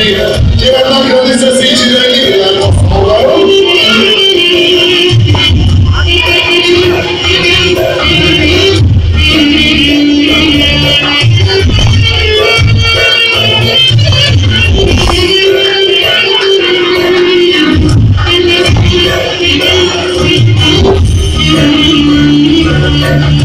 Hallelujah. Thank you.